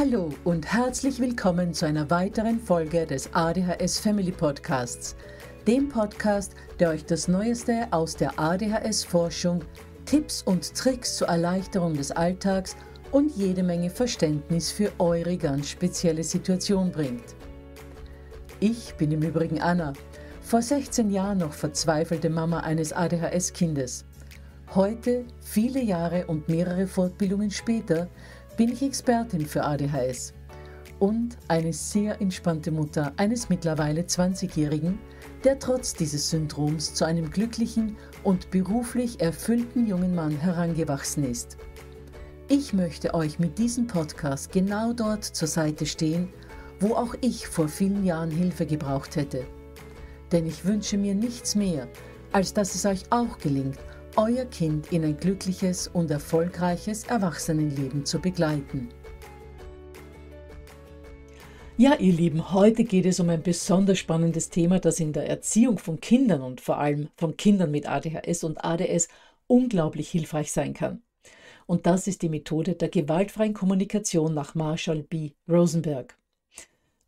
Hallo und herzlich willkommen zu einer weiteren Folge des ADHS Family Podcasts, dem Podcast, der euch das Neueste aus der ADHS-Forschung, Tipps und Tricks zur Erleichterung des Alltags und jede Menge Verständnis für eure ganz spezielle Situation bringt. Ich bin im Übrigen Anna, vor 16 Jahren noch verzweifelte Mama eines ADHS-Kindes. Heute, viele Jahre und mehrere Fortbildungen später, bin ich Expertin für ADHS und eine sehr entspannte Mutter eines mittlerweile 20-Jährigen, der trotz dieses Syndroms zu einem glücklichen und beruflich erfüllten jungen Mann herangewachsen ist. Ich möchte euch mit diesem Podcast genau dort zur Seite stehen, wo auch ich vor vielen Jahren Hilfe gebraucht hätte. Denn ich wünsche mir nichts mehr, als dass es euch auch gelingt, euer Kind in ein glückliches und erfolgreiches Erwachsenenleben zu begleiten. Ja, ihr Lieben, heute geht es um ein besonders spannendes Thema, das in der Erziehung von Kindern und vor allem von Kindern mit ADHS und ADS unglaublich hilfreich sein kann. Und das ist die Methode der gewaltfreien Kommunikation nach Marshall B. Rosenberg.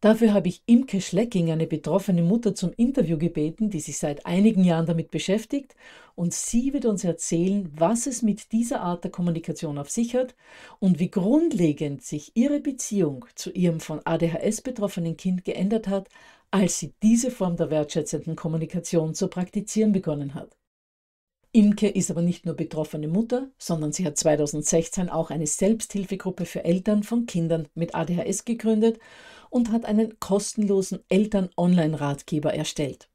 Dafür habe ich Imke Schlecking, eine betroffene Mutter, zum Interview gebeten, die sich seit einigen Jahren damit beschäftigt. Und sie wird uns erzählen, was es mit dieser Art der Kommunikation auf sich hat und wie grundlegend sich ihre Beziehung zu ihrem von ADHS betroffenen Kind geändert hat, als sie diese Form der wertschätzenden Kommunikation zu praktizieren begonnen hat. Imke ist aber nicht nur betroffene Mutter, sondern sie hat 2016 auch eine Selbsthilfegruppe für Eltern von Kindern mit ADHS gegründet und hat einen kostenlosen Eltern-Online-Ratgeber erstellt.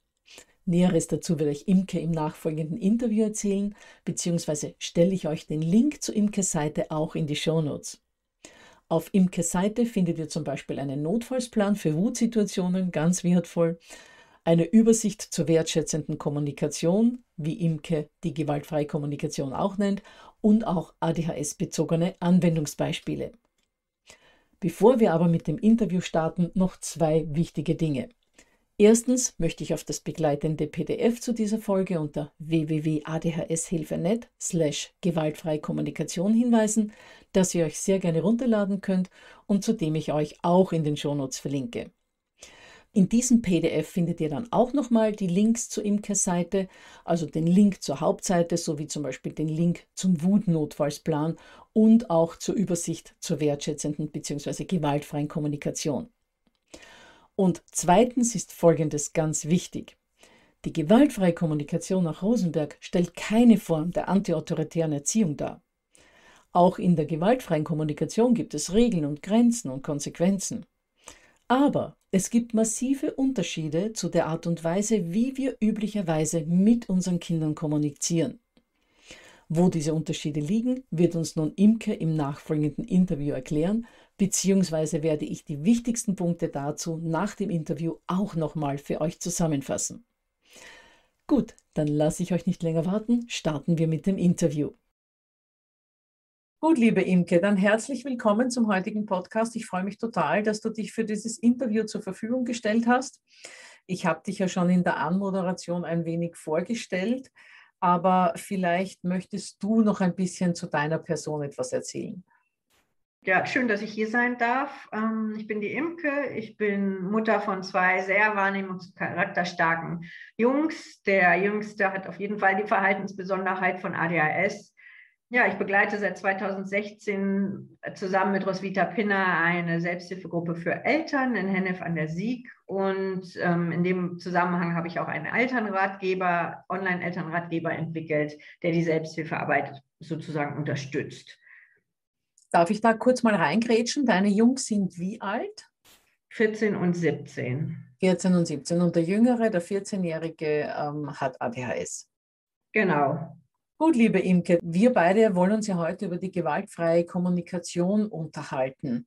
Näheres dazu wird euch Imke im nachfolgenden Interview erzählen, beziehungsweise stelle ich euch den Link zu Imkes Seite auch in die Shownotes. Auf Imkes Seite findet ihr zum Beispiel einen Notfallsplan für Wutsituationen, ganz wertvoll, eine Übersicht zur wertschätzenden Kommunikation, wie Imke die gewaltfreie Kommunikation auch nennt, und auch ADHS-bezogene Anwendungsbeispiele. Bevor wir aber mit dem Interview starten, noch zwei wichtige Dinge. Erstens möchte ich auf das begleitende PDF zu dieser Folge unter www.adhshilfe.net slash gewaltfreie Kommunikation hinweisen, das ihr euch sehr gerne runterladen könnt und zu dem ich euch auch in den Shownotes verlinke. In diesem PDF findet ihr dann auch nochmal die Links zur Imker-Seite, also den Link zur Hauptseite sowie zum Beispiel den Link zum Wutnotfallsplan und auch zur Übersicht zur wertschätzenden bzw. gewaltfreien Kommunikation. Und zweitens ist Folgendes ganz wichtig. Die gewaltfreie Kommunikation nach Rosenberg stellt keine Form der antiautoritären Erziehung dar. Auch in der gewaltfreien Kommunikation gibt es Regeln und Grenzen und Konsequenzen. Aber es gibt massive Unterschiede zu der Art und Weise, wie wir üblicherweise mit unseren Kindern kommunizieren. Wo diese Unterschiede liegen, wird uns nun Imke im nachfolgenden Interview erklären, beziehungsweise werde ich die wichtigsten Punkte dazu nach dem Interview auch nochmal für euch zusammenfassen. Gut, dann lasse ich euch nicht länger warten, starten wir mit dem Interview. Gut, liebe Imke, dann herzlich willkommen zum heutigen Podcast. Ich freue mich total, dass du dich für dieses Interview zur Verfügung gestellt hast. Ich habe dich ja schon in der Anmoderation ein wenig vorgestellt, aber vielleicht möchtest du noch ein bisschen zu deiner Person etwas erzählen. Ja, schön, dass ich hier sein darf. Ähm, ich bin die Imke. Ich bin Mutter von zwei sehr wahrnehmungs- und charakterstarken Jungs. Der Jüngste hat auf jeden Fall die Verhaltensbesonderheit von ADHS. Ja, ich begleite seit 2016 zusammen mit Roswitha Pinner eine Selbsthilfegruppe für Eltern in Hennef an der Sieg. Und ähm, in dem Zusammenhang habe ich auch einen Elternratgeber, Online-Elternratgeber entwickelt, der die Selbsthilfearbeit sozusagen unterstützt. Darf ich da kurz mal reingrätschen? Deine Jungs sind wie alt? 14 und 17. 14 und 17. Und der Jüngere, der 14-Jährige, ähm, hat ADHS. Genau. Gut, liebe Imke, wir beide wollen uns ja heute über die gewaltfreie Kommunikation unterhalten.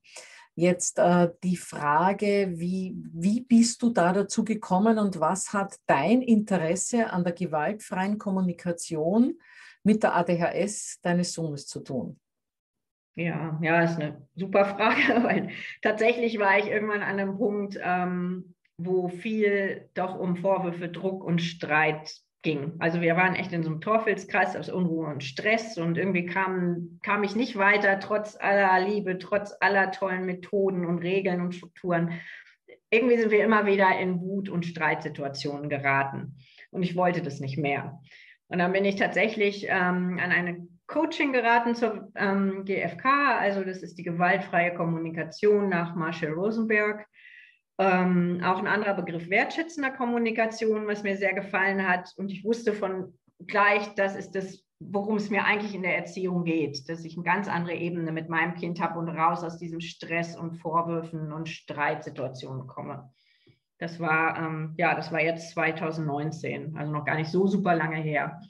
Jetzt äh, die Frage, wie, wie bist du da dazu gekommen und was hat dein Interesse an der gewaltfreien Kommunikation mit der ADHS deines Sohnes zu tun? Ja, ja, ist eine super Frage, weil tatsächlich war ich irgendwann an einem Punkt, ähm, wo viel doch um Vorwürfe, Druck und Streit ging. Also wir waren echt in so einem Teufelskreis aus Unruhe und Stress und irgendwie kam, kam ich nicht weiter, trotz aller Liebe, trotz aller tollen Methoden und Regeln und Strukturen. Irgendwie sind wir immer wieder in Wut- und Streitsituationen geraten und ich wollte das nicht mehr. Und dann bin ich tatsächlich ähm, an eine Coaching geraten zur ähm, GFK, also das ist die gewaltfreie Kommunikation nach Marshall Rosenberg. Ähm, auch ein anderer Begriff wertschätzender Kommunikation, was mir sehr gefallen hat. Und ich wusste von gleich, das ist das, worum es mir eigentlich in der Erziehung geht, dass ich eine ganz andere Ebene mit meinem Kind habe und raus aus diesem Stress und Vorwürfen und Streitsituationen komme. Das war, ähm, ja, das war jetzt 2019, also noch gar nicht so super lange her.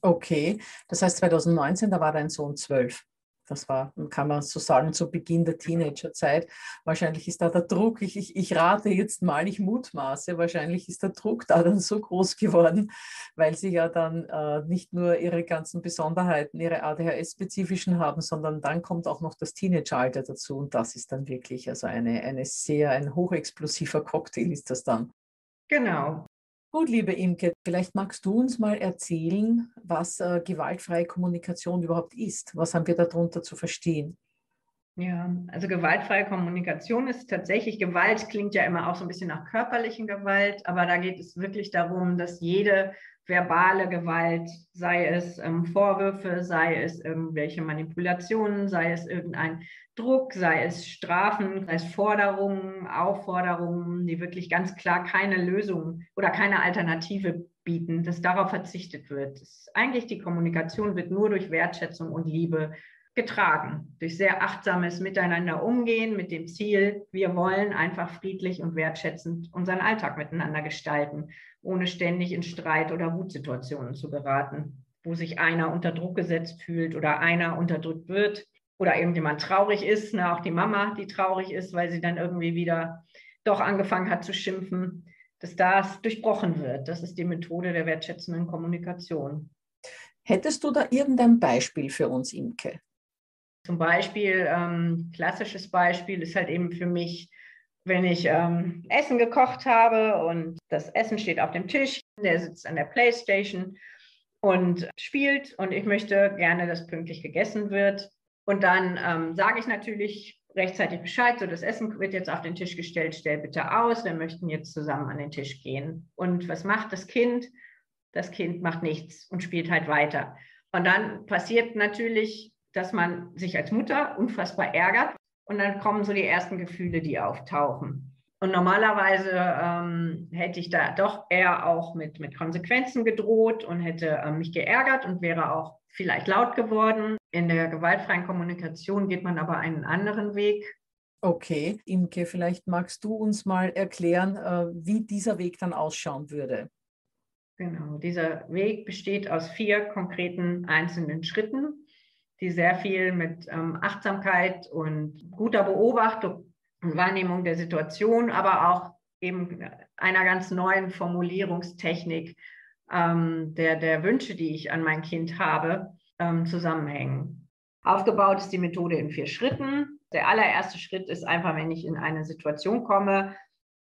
Okay, das heißt 2019, da war dein Sohn zwölf. Das war, kann man so sagen, zu Beginn der Teenagerzeit. Wahrscheinlich ist da der Druck, ich, ich, ich rate jetzt mal, ich mutmaße, wahrscheinlich ist der Druck da dann so groß geworden, weil sie ja dann äh, nicht nur ihre ganzen Besonderheiten, ihre ADHS-spezifischen haben, sondern dann kommt auch noch das Teenageralter dazu und das ist dann wirklich also eine, eine sehr, ein hochexplosiver Cocktail ist das dann. Genau. Gut, liebe Imke, vielleicht magst du uns mal erzählen, was äh, gewaltfreie Kommunikation überhaupt ist. Was haben wir darunter zu verstehen? Ja, also gewaltfreie Kommunikation ist tatsächlich, Gewalt klingt ja immer auch so ein bisschen nach körperlichen Gewalt, aber da geht es wirklich darum, dass jede verbale Gewalt, sei es ähm, Vorwürfe, sei es irgendwelche Manipulationen, sei es irgendein Druck, sei es Strafen, sei es Forderungen, Aufforderungen, die wirklich ganz klar keine Lösung oder keine Alternative bieten, dass darauf verzichtet wird. Eigentlich die Kommunikation wird nur durch Wertschätzung und Liebe getragen, durch sehr achtsames Miteinander umgehen mit dem Ziel, wir wollen einfach friedlich und wertschätzend unseren Alltag miteinander gestalten, ohne ständig in Streit oder Wutsituationen zu geraten, wo sich einer unter Druck gesetzt fühlt oder einer unterdrückt wird oder irgendjemand traurig ist, ne, auch die Mama, die traurig ist, weil sie dann irgendwie wieder doch angefangen hat zu schimpfen, dass das durchbrochen wird. Das ist die Methode der wertschätzenden Kommunikation. Hättest du da irgendein Beispiel für uns, Imke? Zum Beispiel, ähm, klassisches Beispiel ist halt eben für mich, wenn ich ähm, Essen gekocht habe und das Essen steht auf dem Tisch, der sitzt an der Playstation und spielt und ich möchte gerne, dass pünktlich gegessen wird. Und dann ähm, sage ich natürlich rechtzeitig Bescheid, so das Essen wird jetzt auf den Tisch gestellt, stell bitte aus, wir möchten jetzt zusammen an den Tisch gehen. Und was macht das Kind? Das Kind macht nichts und spielt halt weiter. Und dann passiert natürlich dass man sich als Mutter unfassbar ärgert und dann kommen so die ersten Gefühle, die auftauchen. Und normalerweise ähm, hätte ich da doch eher auch mit, mit Konsequenzen gedroht und hätte äh, mich geärgert und wäre auch vielleicht laut geworden. In der gewaltfreien Kommunikation geht man aber einen anderen Weg. Okay, Imke, vielleicht magst du uns mal erklären, äh, wie dieser Weg dann ausschauen würde. Genau, dieser Weg besteht aus vier konkreten einzelnen Schritten die sehr viel mit ähm, Achtsamkeit und guter Beobachtung und Wahrnehmung der Situation, aber auch eben einer ganz neuen Formulierungstechnik ähm, der, der Wünsche, die ich an mein Kind habe, ähm, zusammenhängen. Aufgebaut ist die Methode in vier Schritten. Der allererste Schritt ist einfach, wenn ich in eine Situation komme,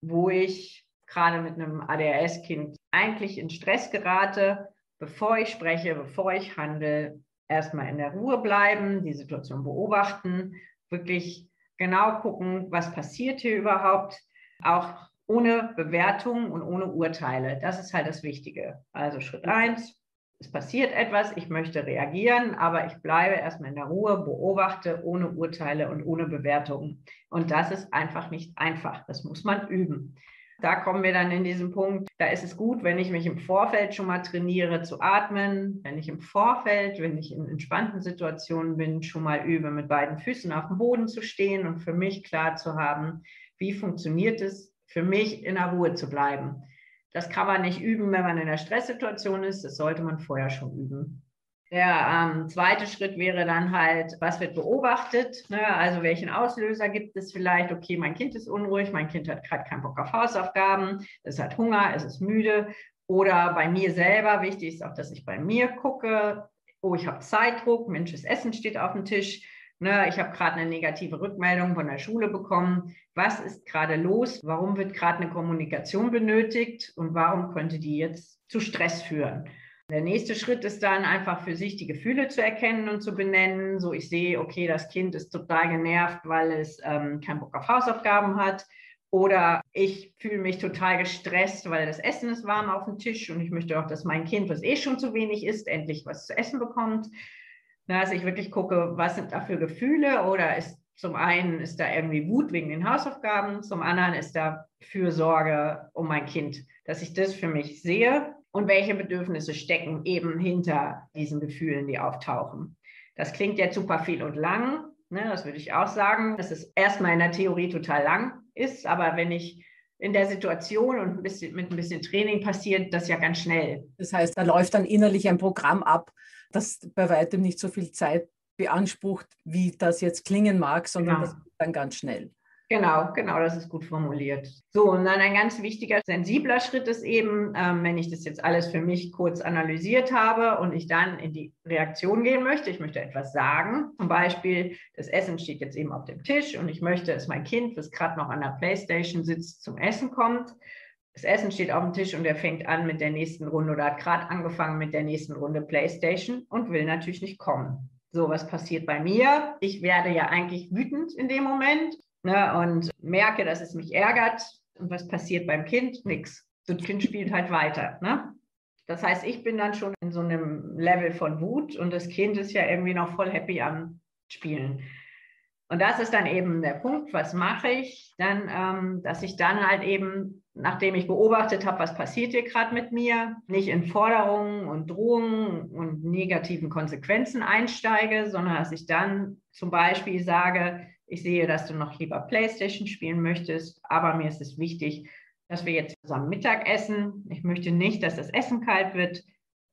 wo ich gerade mit einem ADHS-Kind eigentlich in Stress gerate, bevor ich spreche, bevor ich handle, erstmal in der Ruhe bleiben, die Situation beobachten, wirklich genau gucken, was passiert hier überhaupt, auch ohne Bewertung und ohne Urteile. Das ist halt das Wichtige. Also Schritt eins, es passiert etwas, ich möchte reagieren, aber ich bleibe erstmal in der Ruhe, beobachte ohne Urteile und ohne Bewertungen. Und das ist einfach nicht einfach. Das muss man üben. Da kommen wir dann in diesen Punkt, da ist es gut, wenn ich mich im Vorfeld schon mal trainiere zu atmen, wenn ich im Vorfeld, wenn ich in entspannten Situationen bin, schon mal übe, mit beiden Füßen auf dem Boden zu stehen und für mich klar zu haben, wie funktioniert es für mich in der Ruhe zu bleiben. Das kann man nicht üben, wenn man in einer Stresssituation ist, das sollte man vorher schon üben. Der ähm, zweite Schritt wäre dann halt, was wird beobachtet? Ne? Also welchen Auslöser gibt es vielleicht? Okay, mein Kind ist unruhig, mein Kind hat gerade keinen Bock auf Hausaufgaben, es hat Hunger, es ist müde. Oder bei mir selber, wichtig ist auch, dass ich bei mir gucke, oh, ich habe Zeitdruck, Mensch, das Essen steht auf dem Tisch. Ne, ich habe gerade eine negative Rückmeldung von der Schule bekommen. Was ist gerade los? Warum wird gerade eine Kommunikation benötigt? Und warum könnte die jetzt zu Stress führen? Der nächste Schritt ist dann einfach für sich die Gefühle zu erkennen und zu benennen. So, ich sehe, okay, das Kind ist total genervt, weil es ähm, keinen Bock auf Hausaufgaben hat. Oder ich fühle mich total gestresst, weil das Essen ist warm auf dem Tisch und ich möchte auch, dass mein Kind, was eh schon zu wenig isst, endlich was zu essen bekommt. dass ich wirklich gucke, was sind da für Gefühle oder ist zum einen ist da irgendwie Wut wegen den Hausaufgaben, zum anderen ist da Fürsorge um mein Kind, dass ich das für mich sehe und welche Bedürfnisse stecken eben hinter diesen Gefühlen, die auftauchen. Das klingt jetzt super viel und lang, ne, das würde ich auch sagen. Das ist erstmal in der Theorie total lang, ist, aber wenn ich in der Situation und ein bisschen, mit ein bisschen Training passiert das ja ganz schnell. Das heißt, da läuft dann innerlich ein Programm ab, das bei weitem nicht so viel Zeit beansprucht, wie das jetzt klingen mag, sondern genau. das geht dann ganz schnell. Genau, genau, das ist gut formuliert. So, und dann ein ganz wichtiger, sensibler Schritt ist eben, ähm, wenn ich das jetzt alles für mich kurz analysiert habe und ich dann in die Reaktion gehen möchte, ich möchte etwas sagen, zum Beispiel, das Essen steht jetzt eben auf dem Tisch und ich möchte, dass mein Kind, das gerade noch an der Playstation sitzt, zum Essen kommt. Das Essen steht auf dem Tisch und er fängt an mit der nächsten Runde oder hat gerade angefangen mit der nächsten Runde Playstation und will natürlich nicht kommen. So, was passiert bei mir? Ich werde ja eigentlich wütend in dem Moment ne, und merke, dass es mich ärgert. Und was passiert beim Kind? Nix. Das Kind spielt halt weiter. Ne? Das heißt, ich bin dann schon in so einem Level von Wut und das Kind ist ja irgendwie noch voll happy am Spielen. Und das ist dann eben der Punkt, was mache ich? Dann, ähm, dass ich dann halt eben, nachdem ich beobachtet habe, was passiert hier gerade mit mir, nicht in Forderungen und Drohungen und negativen Konsequenzen einsteige, sondern dass ich dann zum Beispiel sage, ich sehe, dass du noch lieber Playstation spielen möchtest, aber mir ist es wichtig, dass wir jetzt zusammen Mittag essen. Ich möchte nicht, dass das Essen kalt wird.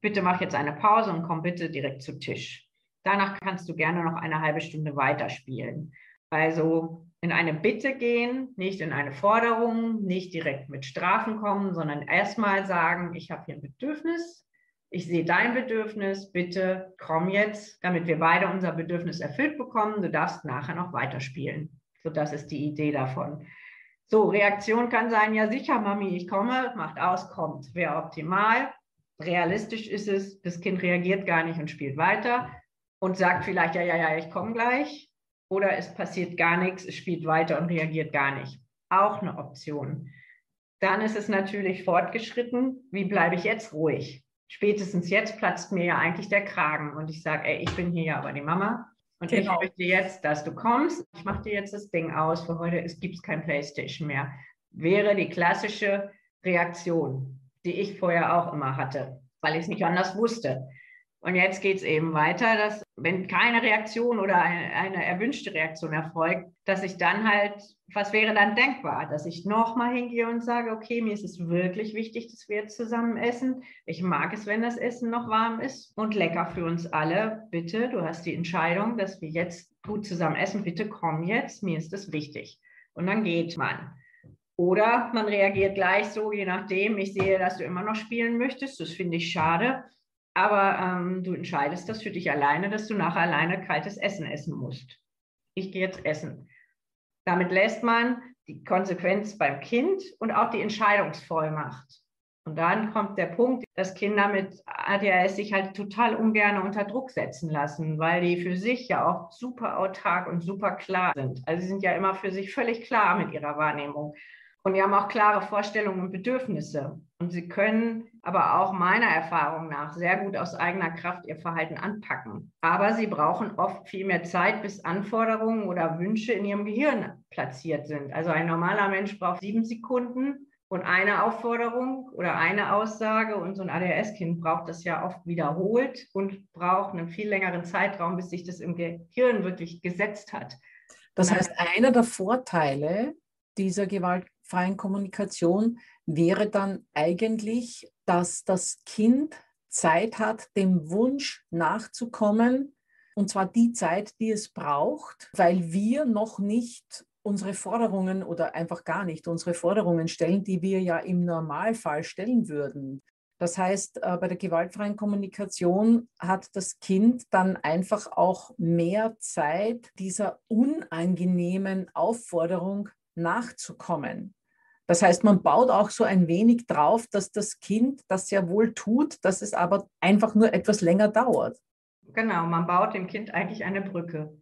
Bitte mach jetzt eine Pause und komm bitte direkt zu Tisch. Danach kannst du gerne noch eine halbe Stunde weiterspielen. Also in eine Bitte gehen, nicht in eine Forderung, nicht direkt mit Strafen kommen, sondern erstmal sagen, ich habe hier ein Bedürfnis, ich sehe dein Bedürfnis, bitte komm jetzt, damit wir beide unser Bedürfnis erfüllt bekommen. Du darfst nachher noch weiterspielen. So, das ist die Idee davon. So, Reaktion kann sein, ja sicher, Mami, ich komme, macht aus, kommt. Wäre optimal. Realistisch ist es, das Kind reagiert gar nicht und spielt weiter und sagt vielleicht, ja, ja, ja, ich komme gleich. Oder es passiert gar nichts, es spielt weiter und reagiert gar nicht. Auch eine Option. Dann ist es natürlich fortgeschritten, wie bleibe ich jetzt ruhig? Spätestens jetzt platzt mir ja eigentlich der Kragen und ich sage, ey, ich bin hier ja aber die Mama und genau. ich möchte jetzt, dass du kommst. Ich mache dir jetzt das Ding aus. Für heute gibt es kein Playstation mehr. Wäre die klassische Reaktion, die ich vorher auch immer hatte, weil ich es nicht anders wusste. Und jetzt geht es eben weiter, dass wenn keine Reaktion oder eine, eine, erwünschte Reaktion erfolgt, dass ich dann halt, was wäre dann denkbar, dass ich nochmal hingehe und sage, okay, mir ist es wirklich wichtig, dass wir jetzt zusammen essen. Ich mag es, wenn das Essen noch warm ist und lecker für uns alle. Bitte, du hast die Entscheidung, dass wir jetzt gut zusammen essen. Bitte komm jetzt, mir ist es wichtig. Und dann geht man. Oder man reagiert gleich so, je nachdem, ich sehe, dass du immer noch spielen möchtest. Das finde ich schade aber ähm, du entscheidest das für dich alleine, dass du nachher alleine kaltes Essen essen musst. Ich gehe jetzt essen. Damit lässt man die Konsequenz beim Kind und auch die Entscheidungsvollmacht. Und dann kommt der Punkt, dass Kinder mit ADHS sich halt total ungern unter Druck setzen lassen, weil die für sich ja auch super autark und super klar sind. Also sie sind ja immer für sich völlig klar mit ihrer Wahrnehmung. Und die haben auch klare Vorstellungen und Bedürfnisse. Und sie können aber auch meiner Erfahrung nach sehr gut aus eigener Kraft ihr Verhalten anpacken. Aber sie brauchen oft viel mehr Zeit, bis Anforderungen oder Wünsche in ihrem Gehirn platziert sind. Also ein normaler Mensch braucht sieben Sekunden und eine Aufforderung oder eine Aussage. Und so ein ADHS-Kind braucht das ja oft wiederholt und braucht einen viel längeren Zeitraum, bis sich das im Gehirn wirklich gesetzt hat. Das heißt, einer der Vorteile dieser gewaltfreien Kommunikation wäre dann eigentlich, dass das Kind Zeit hat, dem Wunsch nachzukommen, und zwar die Zeit, die es braucht, weil wir noch nicht unsere Forderungen oder einfach gar nicht unsere Forderungen stellen, die wir ja im Normalfall stellen würden. Das heißt, äh, bei der gewaltfreien Kommunikation hat das Kind dann einfach auch mehr Zeit, dieser unangenehmen Aufforderung nachzukommen. Das heißt, man baut auch so ein wenig drauf, dass das Kind das sehr wohl tut, dass es aber einfach nur etwas länger dauert. Genau, man baut dem Kind eigentlich eine Brücke.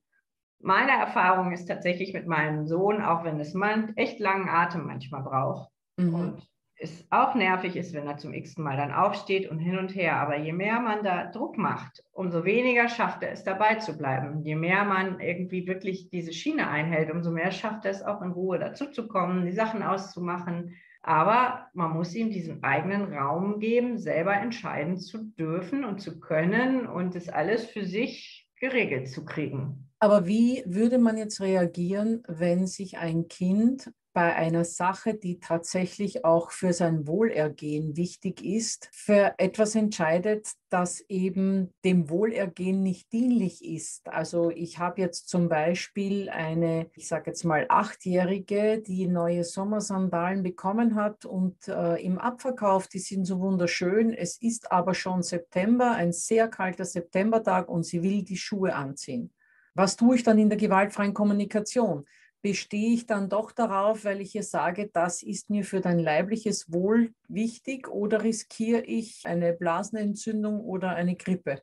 Meine Erfahrung ist tatsächlich mit meinem Sohn, auch wenn es man echt langen Atem manchmal braucht. Mhm. Und es auch nervig ist, wenn er zum x-ten Mal dann aufsteht und hin und her. Aber je mehr man da Druck macht, umso weniger schafft er es dabei zu bleiben. Je mehr man irgendwie wirklich diese Schiene einhält, umso mehr schafft er es auch in Ruhe dazuzukommen, die Sachen auszumachen. Aber man muss ihm diesen eigenen Raum geben, selber entscheiden zu dürfen und zu können und das alles für sich geregelt zu kriegen. Aber wie würde man jetzt reagieren, wenn sich ein Kind bei einer Sache, die tatsächlich auch für sein Wohlergehen wichtig ist, für etwas entscheidet, das eben dem Wohlergehen nicht dienlich ist. Also ich habe jetzt zum Beispiel eine, ich sage jetzt mal achtjährige, die neue Sommersandalen bekommen hat und äh, im Abverkauf, die sind so wunderschön. Es ist aber schon September, ein sehr kalter Septembertag und sie will die Schuhe anziehen. Was tue ich dann in der gewaltfreien Kommunikation? Bestehe ich dann doch darauf, weil ich ihr sage, das ist mir für dein leibliches Wohl wichtig oder riskiere ich eine Blasenentzündung oder eine Grippe?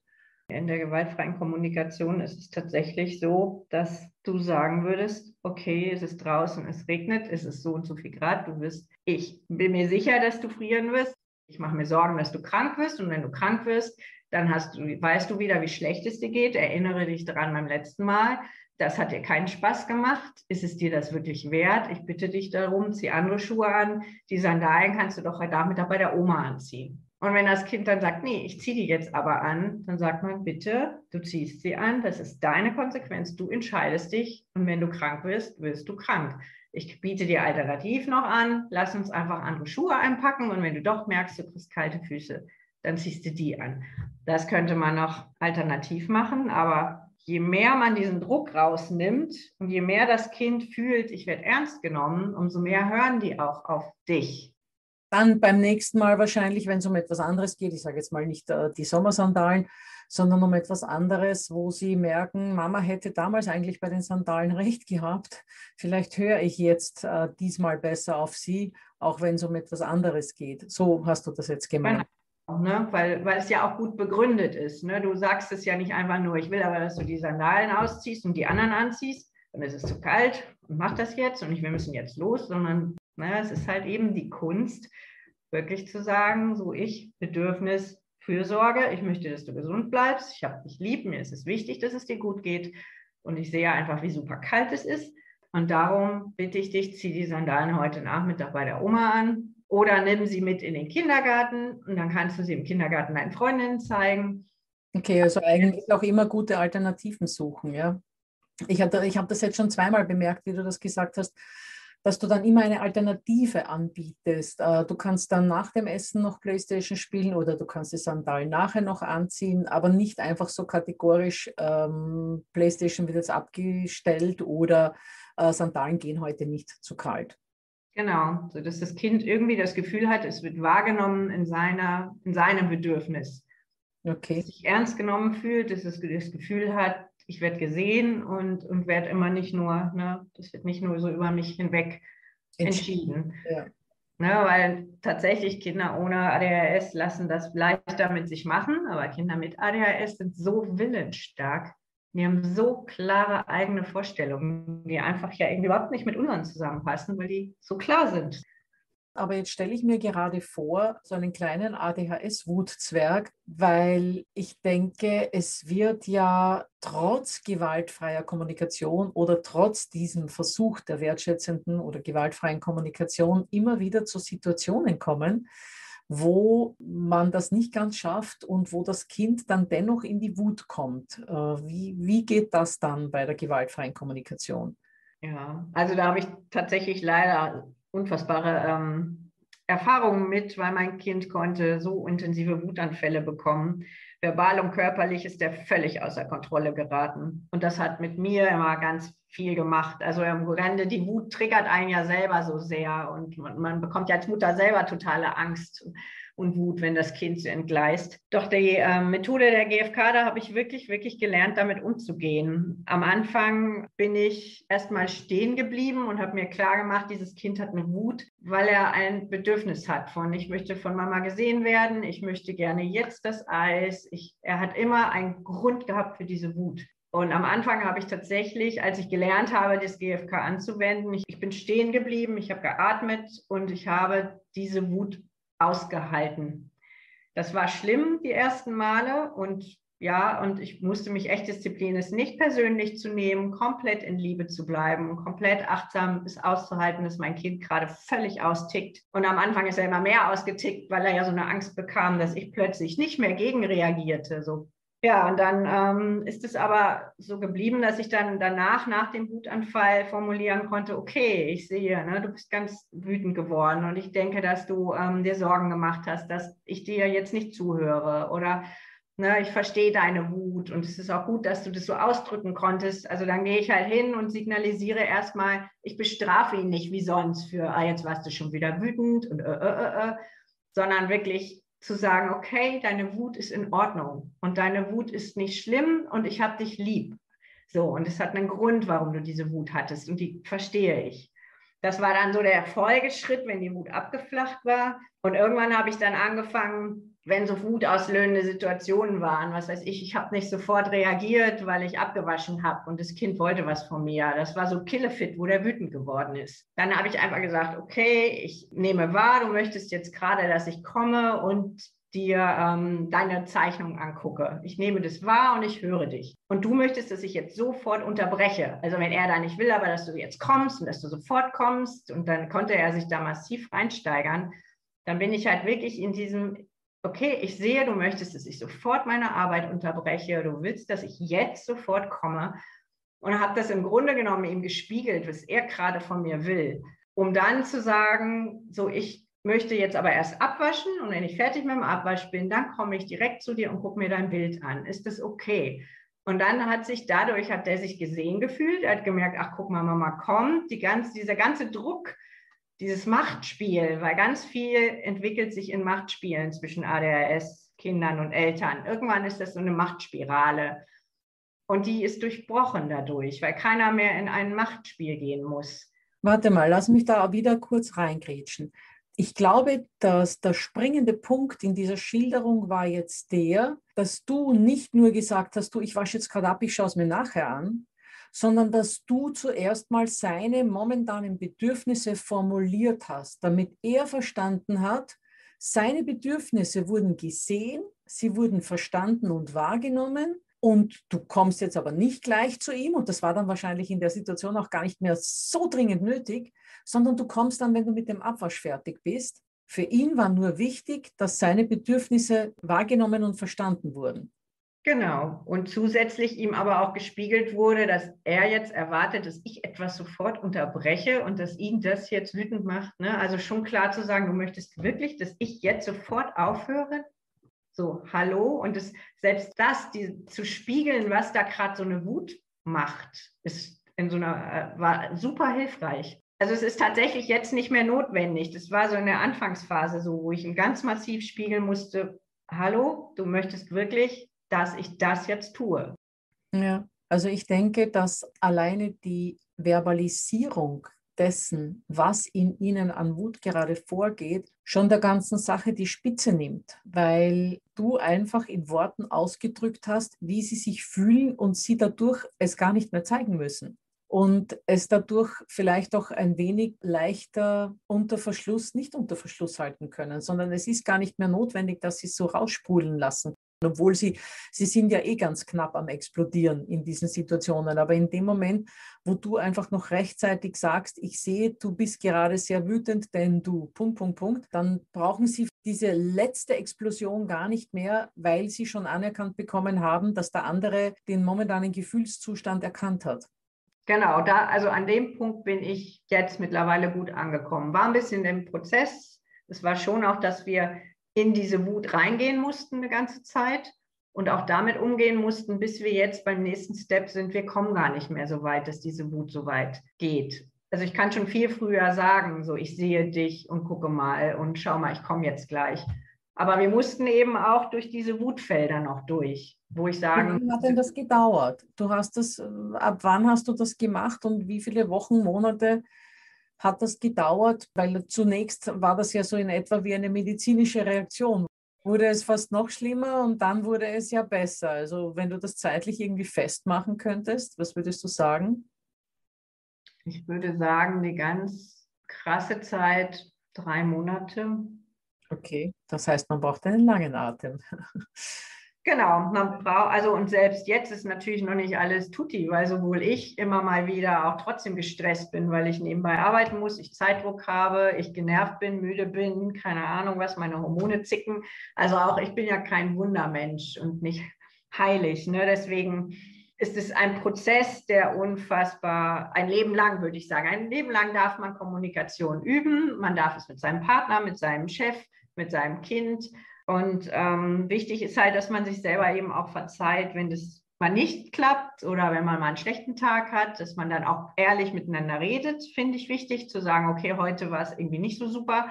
In der gewaltfreien Kommunikation ist es tatsächlich so, dass du sagen würdest, okay, es ist draußen, es regnet, es ist so und so viel Grad, du wirst, ich bin mir sicher, dass du frieren wirst. Ich mache mir Sorgen, dass du krank wirst und wenn du krank wirst, dann hast du, weißt du wieder, wie schlecht es dir geht. Erinnere dich daran beim letzten Mal das hat dir keinen Spaß gemacht. Ist es dir das wirklich wert? Ich bitte dich darum, zieh andere Schuhe an. Die Sandalen kannst du doch heute Nachmittag bei der Oma anziehen. Und wenn das Kind dann sagt, nee, ich ziehe die jetzt aber an, dann sagt man, bitte, du ziehst sie an, das ist deine Konsequenz, du entscheidest dich und wenn du krank wirst, wirst du krank. Ich biete dir alternativ noch an, lass uns einfach andere Schuhe einpacken und wenn du doch merkst, du kriegst kalte Füße, dann ziehst du die an. Das könnte man noch alternativ machen, aber je mehr man diesen Druck rausnimmt und je mehr das Kind fühlt, ich werde ernst genommen, umso mehr hören die auch auf dich. Dann beim nächsten Mal wahrscheinlich, wenn es um etwas anderes geht, ich sage jetzt mal nicht äh, die Sommersandalen, sondern um etwas anderes, wo sie merken, Mama hätte damals eigentlich bei den Sandalen recht gehabt. Vielleicht höre ich jetzt äh, diesmal besser auf sie, auch wenn es um etwas anderes geht. So hast du das jetzt gemeint. Genau. Ne? Weil, weil es ja auch gut begründet ist. Ne? Du sagst es ja nicht einfach nur, ich will aber, dass du die Sandalen ausziehst und die anderen anziehst, dann ist es zu kalt und mach das jetzt und ich, wir müssen jetzt los, sondern ne, es ist halt eben die Kunst, wirklich zu sagen, so ich, Bedürfnis, Fürsorge, ich möchte, dass du gesund bleibst, ich habe dich lieb, mir ist es wichtig, dass es dir gut geht und ich sehe einfach, wie super kalt es ist und darum bitte ich dich, zieh die Sandalen heute Nachmittag bei der Oma an oder nimm sie mit in den Kindergarten und dann kannst du sie im Kindergarten deinen Freundinnen zeigen. Okay, also eigentlich auch immer gute Alternativen suchen, ja. Ich habe ich hab das jetzt schon zweimal bemerkt, wie du das gesagt hast, dass du dann immer eine Alternative anbietest. Äh, du kannst dann nach dem Essen noch Playstation spielen oder du kannst die Sandalen nachher noch anziehen, aber nicht einfach so kategorisch ähm, Playstation wird jetzt abgestellt oder äh, Sandalen gehen heute nicht zu kalt. Genau, so dass das Kind irgendwie das Gefühl hat, es wird wahrgenommen in, seiner, in seinem Bedürfnis. Okay. Dass sich ernst genommen fühlt, dass es das Gefühl hat, ich werde gesehen und, und werde immer nicht nur, ne, das wird nicht nur so über mich hinweg entschieden. Ja. Ne, weil tatsächlich Kinder ohne ADHS lassen das leichter mit sich machen, aber Kinder mit ADHS sind so willensstark, die haben so klare eigene Vorstellungen, die einfach ja überhaupt nicht mit unseren zusammenpassen, weil die so klar sind. Aber jetzt stelle ich mir gerade vor, so einen kleinen ADHS-Wutzwerg, weil ich denke, es wird ja trotz gewaltfreier Kommunikation oder trotz diesem Versuch der wertschätzenden oder gewaltfreien Kommunikation immer wieder zu Situationen kommen, wo man das nicht ganz schafft und wo das Kind dann dennoch in die Wut kommt. Äh, wie, wie geht das dann bei der gewaltfreien Kommunikation? Ja, also da habe ich tatsächlich leider unfassbare ähm, Erfahrungen mit, weil mein Kind konnte so intensive Wutanfälle bekommen. Verbal und körperlich ist er völlig außer Kontrolle geraten. Und das hat mit mir immer ganz viel gemacht. Also im Grunde, die Wut triggert einen ja selber so sehr und man, man bekommt ja als Mutter selber totale Angst. Und Wut, wenn das Kind so entgleist. Doch die äh, Methode der GfK, da habe ich wirklich, wirklich gelernt, damit umzugehen. Am Anfang bin ich erstmal stehen geblieben und habe mir klar gemacht, dieses Kind hat eine Wut, weil er ein Bedürfnis hat von, ich möchte von Mama gesehen werden, ich möchte gerne jetzt das Eis. Ich, er hat immer einen Grund gehabt für diese Wut. Und am Anfang habe ich tatsächlich, als ich gelernt habe, das GFK anzuwenden, ich, ich bin stehen geblieben, ich habe geatmet und ich habe diese Wut ausgehalten. Das war schlimm die ersten Male und ja, und ich musste mich echt disziplinieren, es nicht persönlich zu nehmen, komplett in Liebe zu bleiben und komplett achtsam es auszuhalten, dass mein Kind gerade völlig austickt. Und am Anfang ist er immer mehr ausgetickt, weil er ja so eine Angst bekam, dass ich plötzlich nicht mehr gegenreagierte. So ja, und dann ähm, ist es aber so geblieben, dass ich dann danach, nach dem Wutanfall, formulieren konnte, okay, ich sehe, ne, du bist ganz wütend geworden und ich denke, dass du ähm, dir Sorgen gemacht hast, dass ich dir jetzt nicht zuhöre oder ne, ich verstehe deine Wut und es ist auch gut, dass du das so ausdrücken konntest. Also dann gehe ich halt hin und signalisiere erstmal, ich bestrafe ihn nicht wie sonst für, ah, jetzt warst du schon wieder wütend und äh, äh, äh, äh sondern wirklich zu sagen, okay, deine Wut ist in Ordnung und deine Wut ist nicht schlimm und ich habe dich lieb. So, und es hat einen Grund, warum du diese Wut hattest und die verstehe ich. Das war dann so der Folgeschritt, wenn die Wut abgeflacht war. Und irgendwann habe ich dann angefangen, wenn so wutauslöhnende Situationen waren, was weiß ich, ich habe nicht sofort reagiert, weil ich abgewaschen habe und das Kind wollte was von mir. Das war so Killefit, wo der wütend geworden ist. Dann habe ich einfach gesagt, okay, ich nehme wahr, du möchtest jetzt gerade, dass ich komme und dir ähm, deine Zeichnung angucke. Ich nehme das wahr und ich höre dich. Und du möchtest, dass ich jetzt sofort unterbreche. Also wenn er da nicht will, aber dass du jetzt kommst und dass du sofort kommst und dann konnte er sich da massiv reinsteigern, dann bin ich halt wirklich in diesem okay, ich sehe, du möchtest, dass ich sofort meine Arbeit unterbreche, du willst, dass ich jetzt sofort komme. Und habe das im Grunde genommen ihm gespiegelt, was er gerade von mir will, um dann zu sagen, so ich möchte jetzt aber erst abwaschen. Und wenn ich fertig mit dem Abwasch bin, dann komme ich direkt zu dir und gucke mir dein Bild an. Ist das okay? Und dann hat sich dadurch, hat der sich gesehen gefühlt, er hat gemerkt, ach guck mal, Mama kommt, die ganze, dieser ganze Druck, dieses Machtspiel, weil ganz viel entwickelt sich in Machtspielen zwischen ADHS, Kindern und Eltern. Irgendwann ist das so eine Machtspirale. Und die ist durchbrochen dadurch, weil keiner mehr in ein Machtspiel gehen muss. Warte mal, lass mich da wieder kurz reingrätschen. Ich glaube, dass der springende Punkt in dieser Schilderung war jetzt der, dass du nicht nur gesagt hast, du, ich wasche jetzt gerade ab, ich schaue es mir nachher an, sondern dass du zuerst mal seine momentanen Bedürfnisse formuliert hast, damit er verstanden hat, seine Bedürfnisse wurden gesehen, sie wurden verstanden und wahrgenommen und du kommst jetzt aber nicht gleich zu ihm und das war dann wahrscheinlich in der Situation auch gar nicht mehr so dringend nötig, sondern du kommst dann, wenn du mit dem Abwasch fertig bist. Für ihn war nur wichtig, dass seine Bedürfnisse wahrgenommen und verstanden wurden. Genau. Und zusätzlich ihm aber auch gespiegelt wurde, dass er jetzt erwartet, dass ich etwas sofort unterbreche und dass ihn das jetzt wütend macht. Ne? Also schon klar zu sagen, du möchtest wirklich, dass ich jetzt sofort aufhöre. So, hallo. Und das, selbst das, die, zu spiegeln, was da gerade so eine Wut macht, ist in so einer, äh, war super hilfreich. Also es ist tatsächlich jetzt nicht mehr notwendig. Das war so in der Anfangsphase so, wo ich ihn ganz massiv spiegeln musste. Hallo, du möchtest wirklich dass ich das jetzt tue. Ja, also ich denke, dass alleine die Verbalisierung dessen, was in ihnen an Wut gerade vorgeht, schon der ganzen Sache die Spitze nimmt, weil du einfach in Worten ausgedrückt hast, wie sie sich fühlen und sie dadurch es gar nicht mehr zeigen müssen. Und es dadurch vielleicht auch ein wenig leichter unter Verschluss, nicht unter Verschluss halten können, sondern es ist gar nicht mehr notwendig, dass sie es so rausspulen lassen obwohl sie, sie sind ja eh ganz knapp am Explodieren in diesen Situationen. Aber in dem Moment, wo du einfach noch rechtzeitig sagst, ich sehe, du bist gerade sehr wütend, denn du, Punkt, Punkt, Punkt, dann brauchen sie diese letzte Explosion gar nicht mehr, weil sie schon anerkannt bekommen haben, dass der andere den momentanen Gefühlszustand erkannt hat. Genau, da, also an dem Punkt bin ich jetzt mittlerweile gut angekommen. War ein bisschen im Prozess. Es war schon auch, dass wir in diese Wut reingehen mussten eine ganze Zeit und auch damit umgehen mussten, bis wir jetzt beim nächsten Step sind, wir kommen gar nicht mehr so weit, dass diese Wut so weit geht. Also ich kann schon viel früher sagen, so ich sehe dich und gucke mal und schau mal, ich komme jetzt gleich. Aber wir mussten eben auch durch diese Wutfelder noch durch, wo ich sage. Wie lange hat denn das gedauert? Du hast das, ab wann hast du das gemacht und wie viele Wochen, Monate hat das gedauert? Weil zunächst war das ja so in etwa wie eine medizinische Reaktion. Wurde es fast noch schlimmer und dann wurde es ja besser. Also wenn du das zeitlich irgendwie festmachen könntest, was würdest du sagen? Ich würde sagen, die ganz krasse Zeit, drei Monate. Okay, das heißt, man braucht einen langen Atem. Genau, man braucht, also und selbst jetzt ist natürlich noch nicht alles tutti, weil sowohl ich immer mal wieder auch trotzdem gestresst bin, weil ich nebenbei arbeiten muss, ich Zeitdruck habe, ich genervt bin, müde bin, keine Ahnung was, meine Hormone zicken. Also auch ich bin ja kein Wundermensch und nicht heilig. Ne? Deswegen ist es ein Prozess, der unfassbar, ein Leben lang würde ich sagen, ein Leben lang darf man Kommunikation üben. Man darf es mit seinem Partner, mit seinem Chef, mit seinem Kind. Und ähm, wichtig ist halt, dass man sich selber eben auch verzeiht, wenn das mal nicht klappt oder wenn man mal einen schlechten Tag hat, dass man dann auch ehrlich miteinander redet, finde ich wichtig, zu sagen, okay, heute war es irgendwie nicht so super,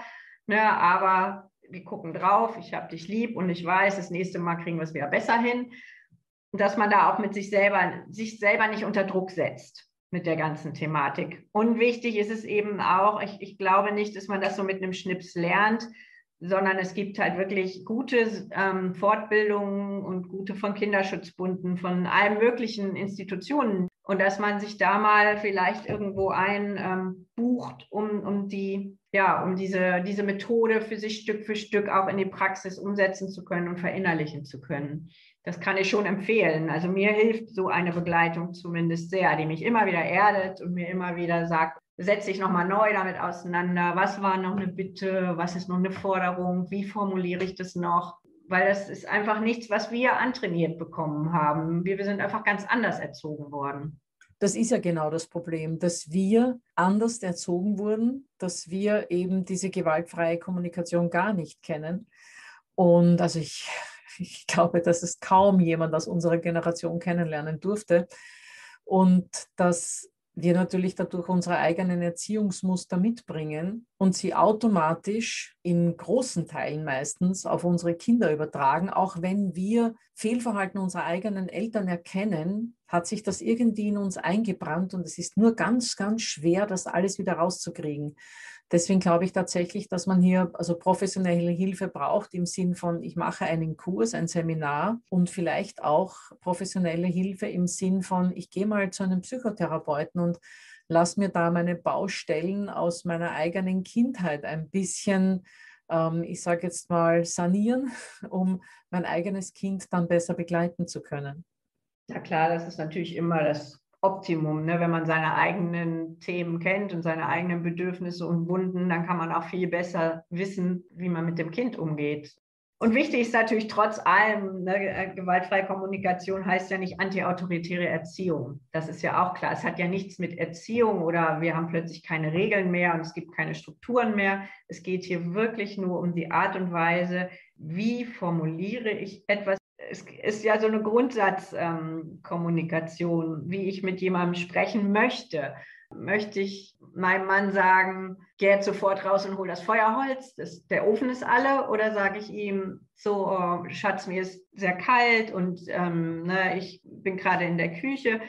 ne, aber wir gucken drauf, ich habe dich lieb und ich weiß, das nächste Mal kriegen wir es wieder besser hin. dass man da auch mit sich selber, sich selber nicht unter Druck setzt mit der ganzen Thematik. Und wichtig ist es eben auch, ich, ich glaube nicht, dass man das so mit einem Schnips lernt, sondern es gibt halt wirklich gute ähm, Fortbildungen und gute von Kinderschutzbunden, von allen möglichen Institutionen. Und dass man sich da mal vielleicht irgendwo einbucht, ähm, um, um die, ja, um diese, diese Methode für sich Stück für Stück auch in die Praxis umsetzen zu können und verinnerlichen zu können. Das kann ich schon empfehlen. Also mir hilft so eine Begleitung zumindest sehr, die mich immer wieder erdet und mir immer wieder sagt, setze ich nochmal neu damit auseinander, was war noch eine Bitte, was ist noch eine Forderung, wie formuliere ich das noch, weil das ist einfach nichts, was wir antrainiert bekommen haben. Wir, wir sind einfach ganz anders erzogen worden. Das ist ja genau das Problem, dass wir anders erzogen wurden, dass wir eben diese gewaltfreie Kommunikation gar nicht kennen. Und also ich, ich glaube, dass es kaum jemand aus unserer Generation kennenlernen durfte. Und dass wir natürlich dadurch unsere eigenen Erziehungsmuster mitbringen und sie automatisch in großen Teilen meistens auf unsere Kinder übertragen. Auch wenn wir Fehlverhalten unserer eigenen Eltern erkennen, hat sich das irgendwie in uns eingebrannt und es ist nur ganz, ganz schwer, das alles wieder rauszukriegen. Deswegen glaube ich tatsächlich, dass man hier also professionelle Hilfe braucht im Sinn von, ich mache einen Kurs, ein Seminar und vielleicht auch professionelle Hilfe im Sinn von, ich gehe mal zu einem Psychotherapeuten und lass mir da meine Baustellen aus meiner eigenen Kindheit ein bisschen, ähm, ich sage jetzt mal, sanieren, um mein eigenes Kind dann besser begleiten zu können. Ja klar, das ist natürlich immer das Optimum. Ne? Wenn man seine eigenen Themen kennt und seine eigenen Bedürfnisse und Wunden, dann kann man auch viel besser wissen, wie man mit dem Kind umgeht. Und wichtig ist natürlich trotz allem, ne, äh, gewaltfreie Kommunikation heißt ja nicht antiautoritäre Erziehung. Das ist ja auch klar. Es hat ja nichts mit Erziehung oder wir haben plötzlich keine Regeln mehr und es gibt keine Strukturen mehr. Es geht hier wirklich nur um die Art und Weise, wie formuliere ich etwas es ist ja so eine Grundsatzkommunikation, ähm, wie ich mit jemandem sprechen möchte. Möchte ich meinem Mann sagen, geh jetzt sofort raus und hol das Feuerholz, das, der Ofen ist alle, oder sage ich ihm, so, oh, Schatz, mir ist sehr kalt und ähm, ne, ich bin gerade in der Küche,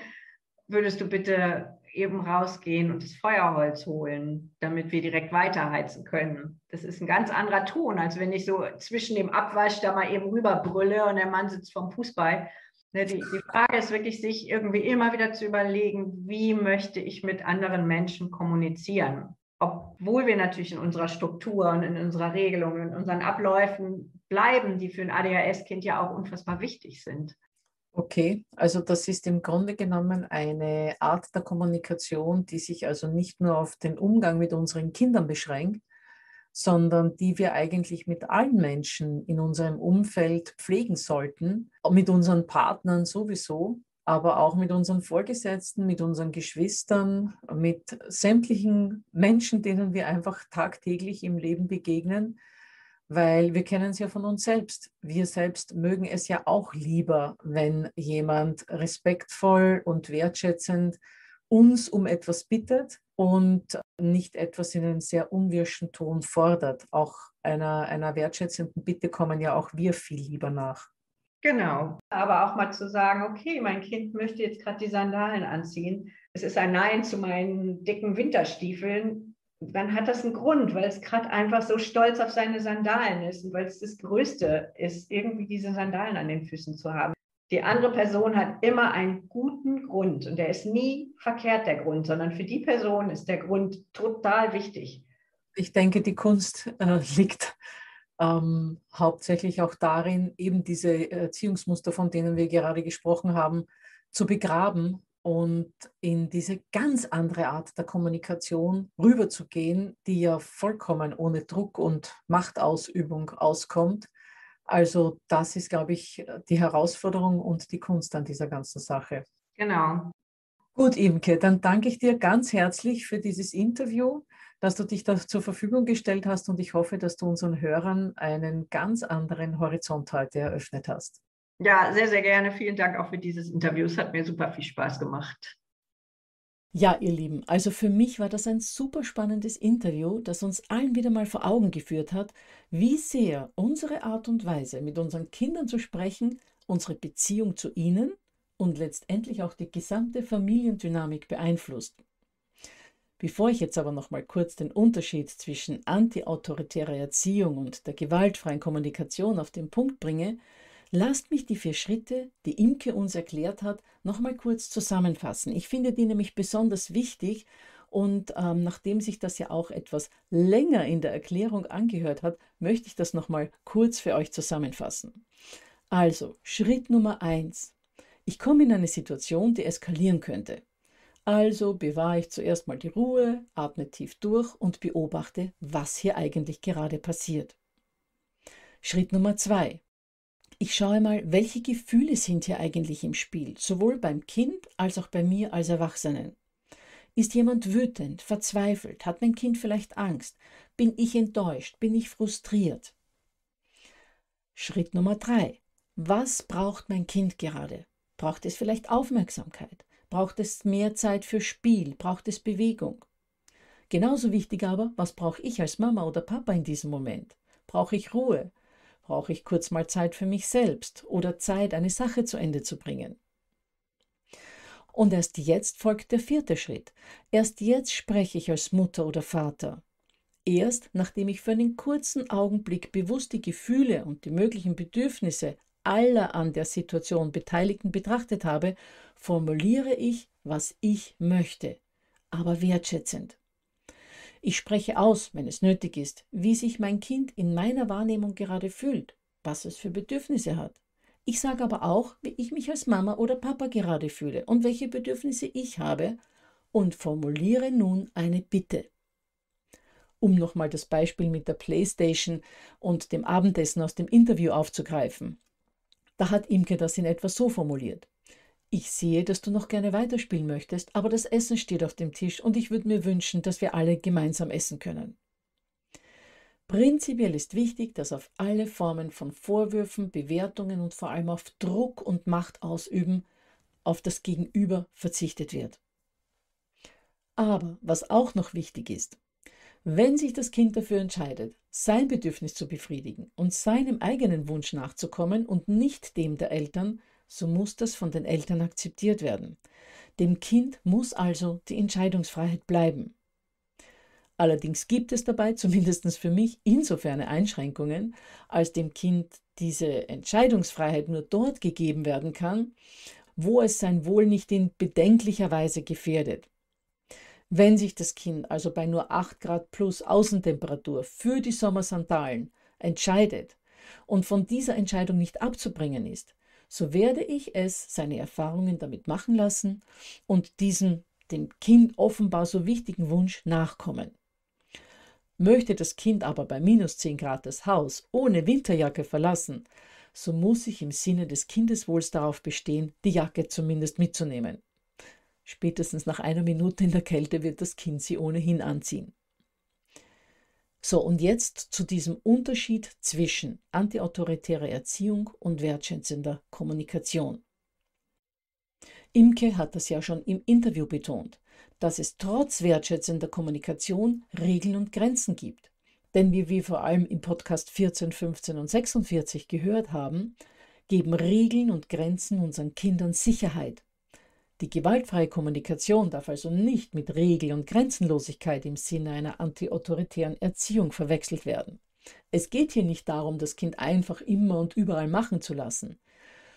würdest du bitte eben rausgehen und das Feuerholz holen, damit wir direkt weiterheizen können. Das ist ein ganz anderer Ton, als wenn ich so zwischen dem Abwasch da mal eben rüberbrülle und der Mann sitzt vom Fußball. Ne, die, die Frage ist wirklich, sich irgendwie immer wieder zu überlegen, wie möchte ich mit anderen Menschen kommunizieren? Obwohl wir natürlich in unserer Struktur und in unserer Regelung, in unseren Abläufen bleiben, die für ein ADHS-Kind ja auch unfassbar wichtig sind. Okay, also das ist im Grunde genommen eine Art der Kommunikation, die sich also nicht nur auf den Umgang mit unseren Kindern beschränkt, sondern die wir eigentlich mit allen Menschen in unserem Umfeld pflegen sollten, mit unseren Partnern sowieso, aber auch mit unseren Vorgesetzten, mit unseren Geschwistern, mit sämtlichen Menschen, denen wir einfach tagtäglich im Leben begegnen weil wir kennen es ja von uns selbst. Wir selbst mögen es ja auch lieber, wenn jemand respektvoll und wertschätzend uns um etwas bittet, und nicht etwas in einem sehr unwirschen Ton fordert. Auch einer, einer wertschätzenden Bitte kommen ja auch wir viel lieber nach. Genau, aber auch mal zu sagen, okay, mein Kind möchte jetzt gerade die Sandalen anziehen. Es ist ein Nein zu meinen dicken Winterstiefeln. Dann hat das einen Grund, weil es gerade einfach so stolz auf seine Sandalen ist und weil es das Größte ist, irgendwie diese Sandalen an den Füßen zu haben. Die andere Person hat immer einen guten Grund und der ist nie verkehrt, der Grund, sondern für die Person ist der Grund total wichtig. Ich denke, die Kunst äh, liegt ähm, hauptsächlich auch darin, eben diese Erziehungsmuster, von denen wir gerade gesprochen haben, zu begraben und in diese ganz andere Art der Kommunikation rüberzugehen, die ja vollkommen ohne Druck und Machtausübung auskommt, also das ist, glaube ich, die Herausforderung und die Kunst an dieser ganzen Sache. Genau. Gut, Imke, dann danke ich dir ganz herzlich für dieses Interview, dass du dich da zur Verfügung gestellt hast und ich hoffe, dass du unseren Hörern einen ganz anderen Horizont heute eröffnet hast. Ja, sehr, sehr gerne. Vielen Dank auch für dieses Interview. Es hat mir super viel Spaß gemacht. Ja, ihr Lieben, also für mich war das ein super spannendes Interview, das uns allen wieder mal vor Augen geführt hat, wie sehr unsere Art und Weise, mit unseren Kindern zu sprechen, unsere Beziehung zu ihnen und letztendlich auch die gesamte Familiendynamik beeinflusst. Bevor ich jetzt aber noch mal kurz den Unterschied zwischen antiautoritärer Erziehung und der gewaltfreien Kommunikation auf den Punkt bringe, Lasst mich die vier Schritte, die Imke uns erklärt hat, nochmal kurz zusammenfassen. Ich finde die nämlich besonders wichtig und ähm, nachdem sich das ja auch etwas länger in der Erklärung angehört hat, möchte ich das nochmal kurz für euch zusammenfassen. Also, Schritt Nummer eins. Ich komme in eine Situation, die eskalieren könnte. Also bewahre ich zuerst mal die Ruhe, atme tief durch und beobachte, was hier eigentlich gerade passiert. Schritt Nummer zwei. Ich schaue mal, welche Gefühle sind hier eigentlich im Spiel, sowohl beim Kind als auch bei mir als Erwachsenen. Ist jemand wütend, verzweifelt, hat mein Kind vielleicht Angst, bin ich enttäuscht, bin ich frustriert? Schritt Nummer drei. Was braucht mein Kind gerade? Braucht es vielleicht Aufmerksamkeit? Braucht es mehr Zeit für Spiel? Braucht es Bewegung? Genauso wichtig aber, was brauche ich als Mama oder Papa in diesem Moment? Brauche ich Ruhe? Brauche ich kurz mal Zeit für mich selbst oder Zeit, eine Sache zu Ende zu bringen. Und erst jetzt folgt der vierte Schritt. Erst jetzt spreche ich als Mutter oder Vater. Erst nachdem ich für einen kurzen Augenblick bewusst die Gefühle und die möglichen Bedürfnisse aller an der Situation Beteiligten betrachtet habe, formuliere ich, was ich möchte, aber wertschätzend. Ich spreche aus, wenn es nötig ist, wie sich mein Kind in meiner Wahrnehmung gerade fühlt, was es für Bedürfnisse hat. Ich sage aber auch, wie ich mich als Mama oder Papa gerade fühle und welche Bedürfnisse ich habe und formuliere nun eine Bitte. Um nochmal das Beispiel mit der Playstation und dem Abendessen aus dem Interview aufzugreifen. Da hat Imke das in etwa so formuliert. Ich sehe, dass du noch gerne weiterspielen möchtest, aber das Essen steht auf dem Tisch und ich würde mir wünschen, dass wir alle gemeinsam essen können. Prinzipiell ist wichtig, dass auf alle Formen von Vorwürfen, Bewertungen und vor allem auf Druck und Macht ausüben auf das Gegenüber verzichtet wird. Aber was auch noch wichtig ist, wenn sich das Kind dafür entscheidet, sein Bedürfnis zu befriedigen und seinem eigenen Wunsch nachzukommen und nicht dem der Eltern, so muss das von den Eltern akzeptiert werden. Dem Kind muss also die Entscheidungsfreiheit bleiben. Allerdings gibt es dabei, zumindest für mich, insofern Einschränkungen, als dem Kind diese Entscheidungsfreiheit nur dort gegeben werden kann, wo es sein Wohl nicht in bedenklicher Weise gefährdet. Wenn sich das Kind also bei nur 8 Grad plus Außentemperatur für die Sommersandalen entscheidet und von dieser Entscheidung nicht abzubringen ist, so werde ich es seine Erfahrungen damit machen lassen und diesem dem Kind offenbar so wichtigen Wunsch nachkommen. Möchte das Kind aber bei minus 10 Grad das Haus ohne Winterjacke verlassen, so muss ich im Sinne des Kindeswohls darauf bestehen, die Jacke zumindest mitzunehmen. Spätestens nach einer Minute in der Kälte wird das Kind sie ohnehin anziehen. So, und jetzt zu diesem Unterschied zwischen antiautoritärer Erziehung und wertschätzender Kommunikation. Imke hat das ja schon im Interview betont. dass es trotz wertschätzender Kommunikation Regeln und Grenzen gibt. Denn wie wir vor allem im Podcast 14, 15 und 46 gehört haben, geben Regeln und Grenzen unseren Kindern Sicherheit. Die gewaltfreie Kommunikation darf also nicht mit Regel- und Grenzenlosigkeit im Sinne einer antiautoritären Erziehung verwechselt werden. Es geht hier nicht darum, das Kind einfach immer und überall machen zu lassen,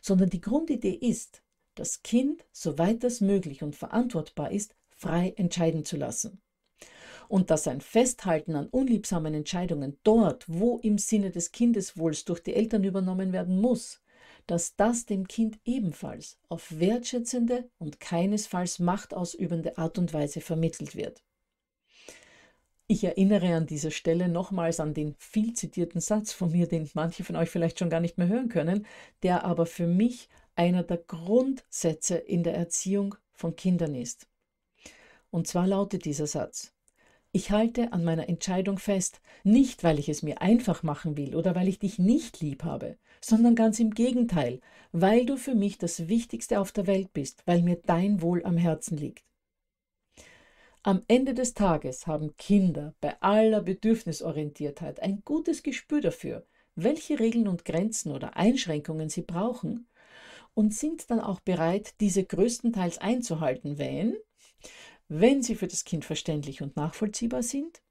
sondern die Grundidee ist, das Kind, soweit das möglich und verantwortbar ist, frei entscheiden zu lassen. Und dass ein Festhalten an unliebsamen Entscheidungen dort, wo im Sinne des Kindeswohls durch die Eltern übernommen werden muss, dass das dem Kind ebenfalls auf wertschätzende und keinesfalls machtausübende Art und Weise vermittelt wird. Ich erinnere an dieser Stelle nochmals an den viel zitierten Satz von mir, den manche von euch vielleicht schon gar nicht mehr hören können, der aber für mich einer der Grundsätze in der Erziehung von Kindern ist. Und zwar lautet dieser Satz, ich halte an meiner Entscheidung fest, nicht weil ich es mir einfach machen will oder weil ich dich nicht lieb habe, sondern ganz im Gegenteil, weil du für mich das Wichtigste auf der Welt bist, weil mir dein Wohl am Herzen liegt. Am Ende des Tages haben Kinder bei aller Bedürfnisorientiertheit ein gutes Gespür dafür, welche Regeln und Grenzen oder Einschränkungen sie brauchen und sind dann auch bereit, diese größtenteils einzuhalten, wenn, wenn sie für das Kind verständlich und nachvollziehbar sind,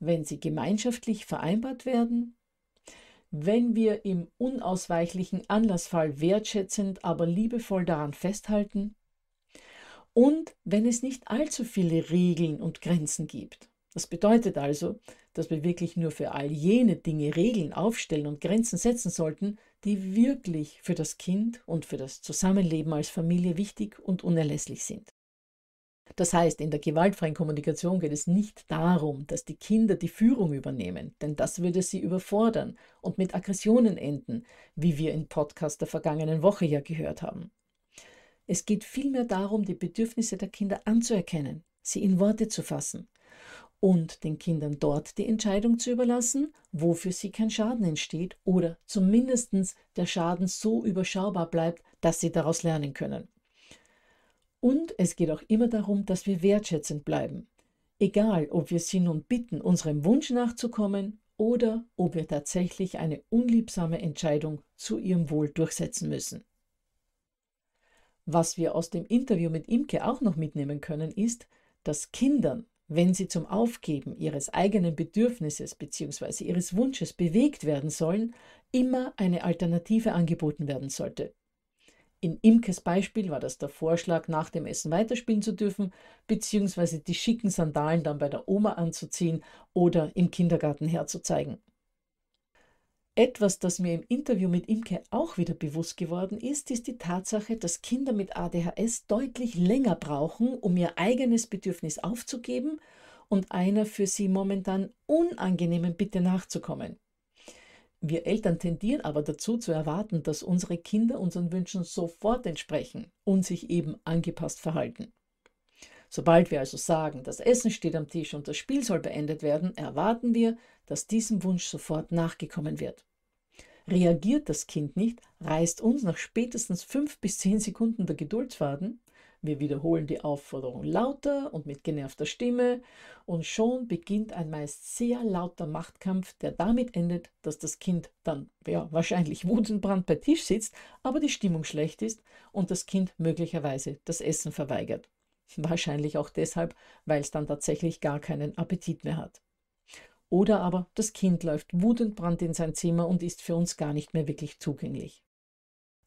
wenn sie gemeinschaftlich vereinbart werden, wenn wir im unausweichlichen Anlassfall wertschätzend, aber liebevoll daran festhalten und wenn es nicht allzu viele Regeln und Grenzen gibt. Das bedeutet also, dass wir wirklich nur für all jene Dinge Regeln aufstellen und Grenzen setzen sollten, die wirklich für das Kind und für das Zusammenleben als Familie wichtig und unerlässlich sind. Das heißt, in der gewaltfreien Kommunikation geht es nicht darum, dass die Kinder die Führung übernehmen, denn das würde sie überfordern und mit Aggressionen enden, wie wir im Podcast der vergangenen Woche ja gehört haben. Es geht vielmehr darum, die Bedürfnisse der Kinder anzuerkennen, sie in Worte zu fassen und den Kindern dort die Entscheidung zu überlassen, wo für sie kein Schaden entsteht oder zumindest der Schaden so überschaubar bleibt, dass sie daraus lernen können. Und es geht auch immer darum, dass wir wertschätzend bleiben. Egal, ob wir sie nun bitten, unserem Wunsch nachzukommen oder ob wir tatsächlich eine unliebsame Entscheidung zu ihrem Wohl durchsetzen müssen. Was wir aus dem Interview mit Imke auch noch mitnehmen können, ist, dass Kindern, wenn sie zum Aufgeben ihres eigenen Bedürfnisses bzw. ihres Wunsches bewegt werden sollen, immer eine Alternative angeboten werden sollte. In Imkes Beispiel war das der Vorschlag, nach dem Essen weiterspielen zu dürfen, bzw. die schicken Sandalen dann bei der Oma anzuziehen oder im Kindergarten herzuzeigen. Etwas, das mir im Interview mit Imke auch wieder bewusst geworden ist, ist die Tatsache, dass Kinder mit ADHS deutlich länger brauchen, um ihr eigenes Bedürfnis aufzugeben und einer für sie momentan unangenehmen Bitte nachzukommen. Wir Eltern tendieren aber dazu zu erwarten, dass unsere Kinder unseren Wünschen sofort entsprechen und sich eben angepasst verhalten. Sobald wir also sagen, das Essen steht am Tisch und das Spiel soll beendet werden, erwarten wir, dass diesem Wunsch sofort nachgekommen wird. Reagiert das Kind nicht, reißt uns nach spätestens fünf bis zehn Sekunden der Geduldsfaden. Wir wiederholen die Aufforderung lauter und mit genervter Stimme und schon beginnt ein meist sehr lauter Machtkampf, der damit endet, dass das Kind dann ja, wahrscheinlich wutentbrannt bei Tisch sitzt, aber die Stimmung schlecht ist und das Kind möglicherweise das Essen verweigert. Wahrscheinlich auch deshalb, weil es dann tatsächlich gar keinen Appetit mehr hat. Oder aber das Kind läuft wutentbrannt in sein Zimmer und ist für uns gar nicht mehr wirklich zugänglich.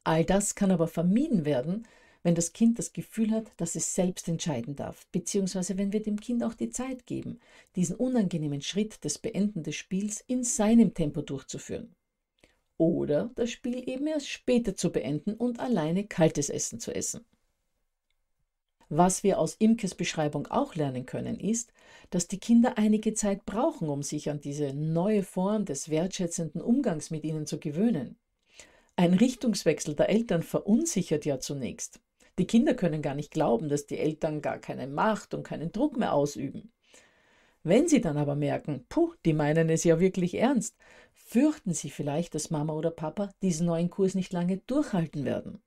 All das kann aber vermieden werden, wenn das Kind das Gefühl hat, dass es selbst entscheiden darf, beziehungsweise wenn wir dem Kind auch die Zeit geben, diesen unangenehmen Schritt des Beenden des Spiels in seinem Tempo durchzuführen. Oder das Spiel eben erst später zu beenden und alleine kaltes Essen zu essen. Was wir aus Imkes Beschreibung auch lernen können, ist, dass die Kinder einige Zeit brauchen, um sich an diese neue Form des wertschätzenden Umgangs mit ihnen zu gewöhnen. Ein Richtungswechsel der Eltern verunsichert ja zunächst. Die Kinder können gar nicht glauben, dass die Eltern gar keine Macht und keinen Druck mehr ausüben. Wenn sie dann aber merken, puh, die meinen es ja wirklich ernst, fürchten sie vielleicht, dass Mama oder Papa diesen neuen Kurs nicht lange durchhalten werden.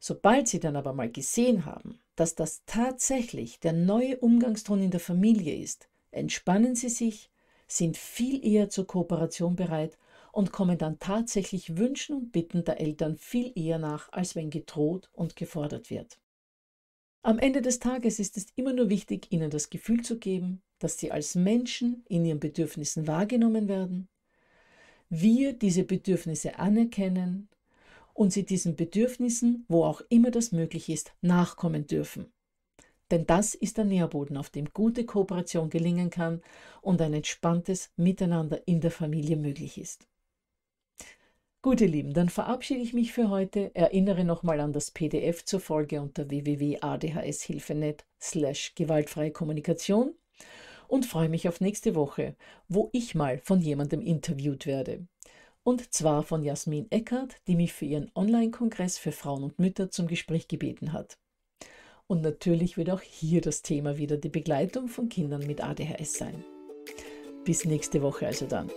Sobald Sie dann aber mal gesehen haben, dass das tatsächlich der neue Umgangston in der Familie ist, entspannen Sie sich, sind viel eher zur Kooperation bereit und kommen dann tatsächlich Wünschen und Bitten der Eltern viel eher nach, als wenn gedroht und gefordert wird. Am Ende des Tages ist es immer nur wichtig, ihnen das Gefühl zu geben, dass sie als Menschen in ihren Bedürfnissen wahrgenommen werden, wir diese Bedürfnisse anerkennen und sie diesen Bedürfnissen, wo auch immer das möglich ist, nachkommen dürfen. Denn das ist der Nährboden, auf dem gute Kooperation gelingen kann und ein entspanntes Miteinander in der Familie möglich ist. Gut, ihr Lieben, dann verabschiede ich mich für heute. Erinnere nochmal an das PDF zur Folge unter www.adhshilfenet slash gewaltfreie Kommunikation und freue mich auf nächste Woche, wo ich mal von jemandem interviewt werde. Und zwar von Jasmin Eckert, die mich für ihren Online-Kongress für Frauen und Mütter zum Gespräch gebeten hat. Und natürlich wird auch hier das Thema wieder die Begleitung von Kindern mit ADHS sein. Bis nächste Woche also dann.